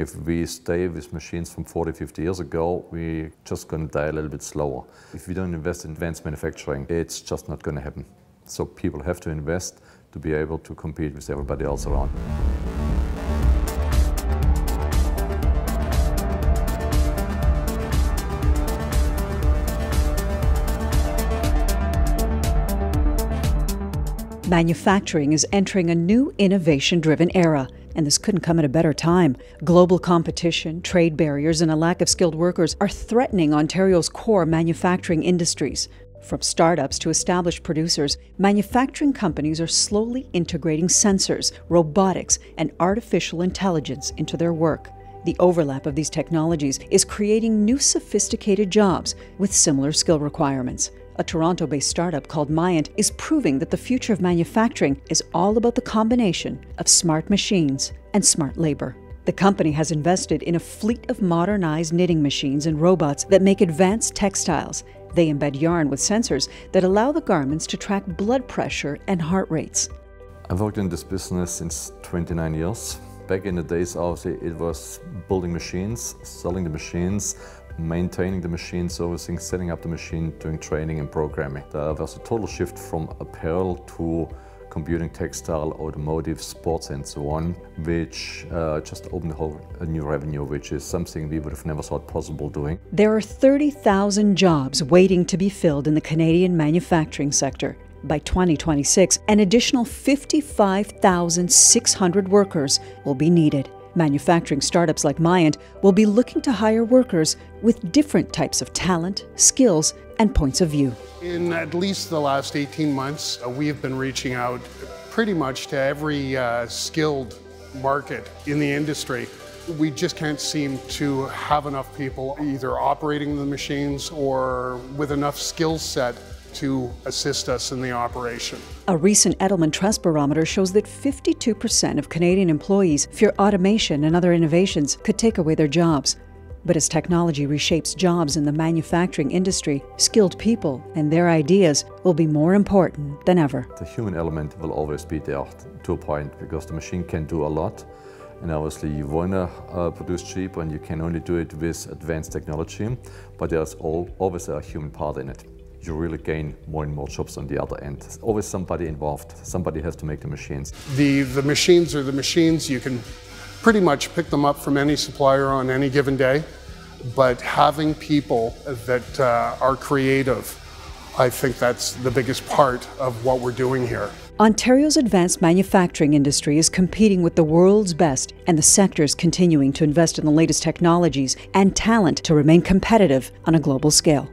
If we stay with machines from 40, 50 years ago, we're just going to die a little bit slower. If we don't invest in advanced manufacturing, it's just not going to happen. So people have to invest to be able to compete with everybody else around. Manufacturing is entering a new innovation driven era, and this couldn't come at a better time. Global competition, trade barriers, and a lack of skilled workers are threatening Ontario's core manufacturing industries. From startups to established producers, manufacturing companies are slowly integrating sensors, robotics, and artificial intelligence into their work. The overlap of these technologies is creating new sophisticated jobs with similar skill requirements. A Toronto based startup called Myant is proving that the future of manufacturing is all about the combination of smart machines and smart labor. The company has invested in a fleet of modernized knitting machines and robots that make advanced textiles. They embed yarn with sensors that allow the garments to track blood pressure and heart rates. I've worked in this business since 29 years. Back in the days, obviously, it was building machines, selling the machines, maintaining the machine, servicing, setting up the machine, doing training and programming. There was a total shift from apparel to computing, textile, automotive, sports and so on, which uh, just opened a whole a new revenue, which is something we would have never thought possible doing. There are 30,000 jobs waiting to be filled in the Canadian manufacturing sector. By 2026, an additional 55,600 workers will be needed. Manufacturing startups like Myant will be looking to hire workers with different types of talent, skills, and points of view. In at least the last 18 months, uh, we have been reaching out pretty much to every uh, skilled market in the industry. We just can't seem to have enough people either operating the machines or with enough skill set to assist us in the operation. A recent Edelman Trust Barometer shows that 52% of Canadian employees fear automation and other innovations could take away their jobs. But as technology reshapes jobs in the manufacturing industry, skilled people and their ideas will be more important than ever. The human element will always be there to a point because the machine can do a lot. And obviously you want to uh, produce cheap and you can only do it with advanced technology, but there's all, always a human part in it you really gain more and more jobs on the other end. There's always somebody involved. Somebody has to make the machines. The, the machines are the machines. You can pretty much pick them up from any supplier on any given day. But having people that uh, are creative, I think that's the biggest part of what we're doing here. Ontario's advanced manufacturing industry is competing with the world's best, and the sector is continuing to invest in the latest technologies and talent to remain competitive on a global scale.